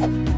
Bye.